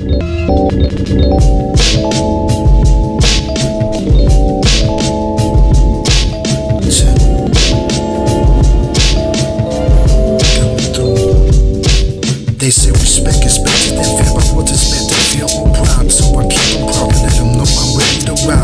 They say respect is better than fear, but what is meant to feel more prime, so I keep on crawling, let them know I'm ready to ride.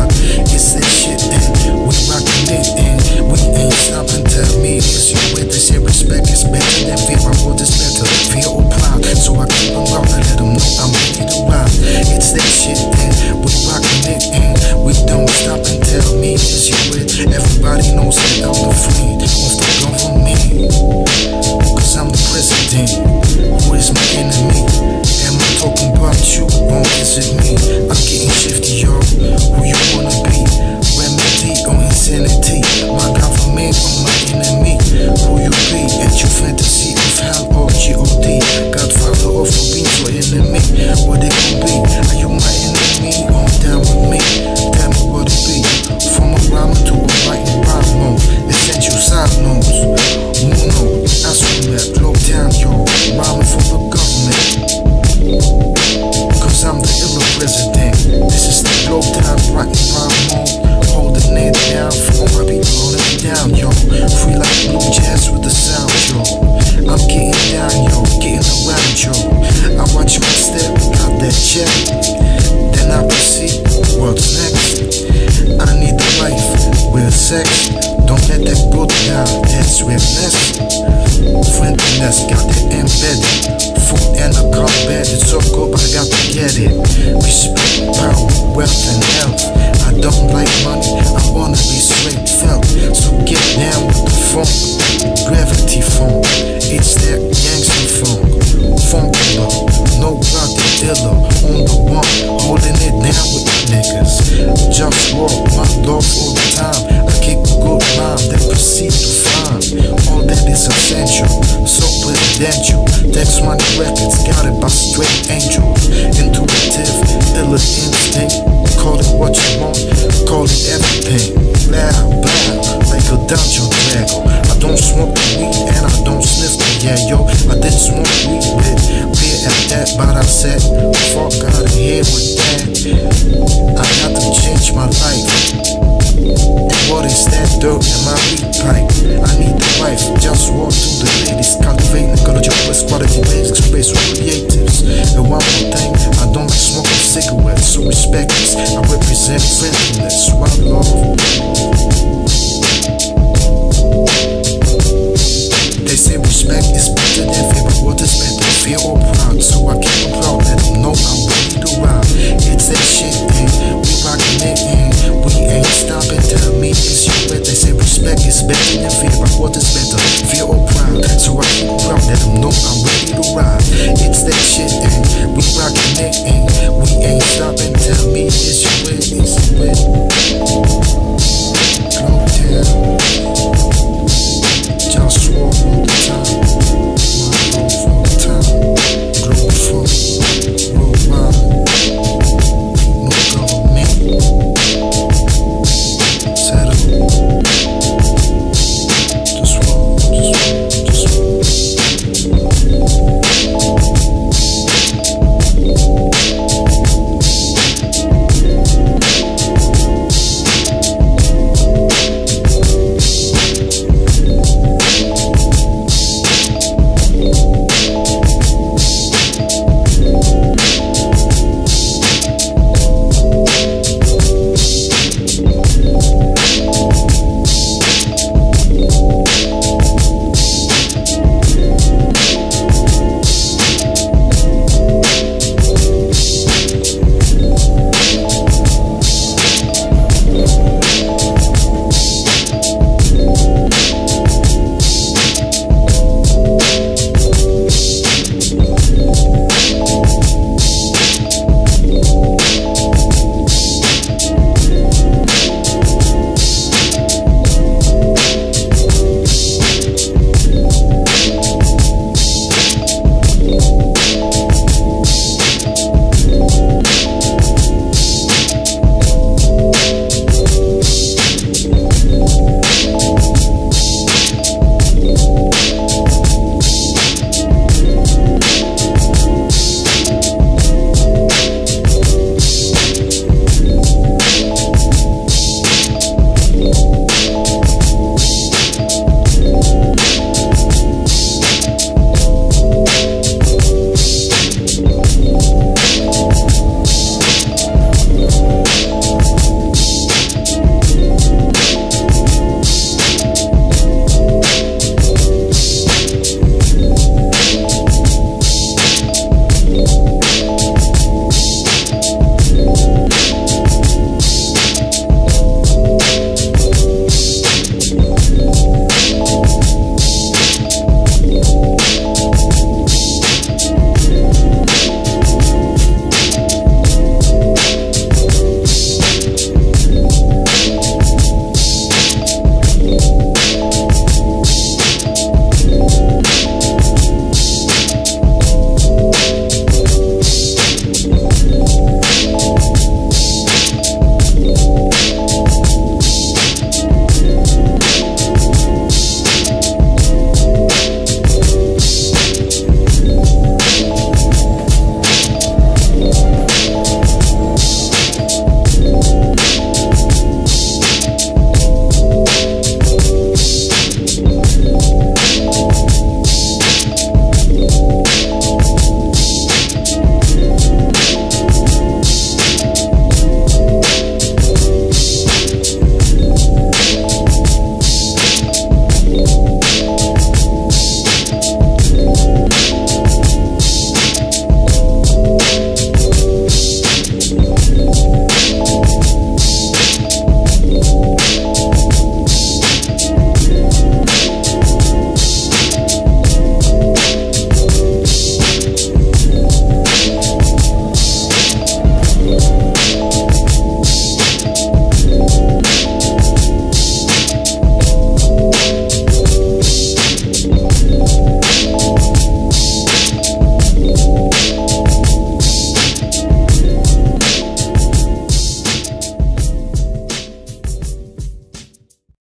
business. upset. Fuck out of here with that. I got to change my life. And what is that dirt in my weak pipe? I need a wife, just walk through the gate. It's cultivating the culture of best quality days, space for creatives. And one more thing, I don't like smoking cigarettes, so respect this. I represent friendliness, one love. That shit, station. We rockin' it, we ain't stoppin'.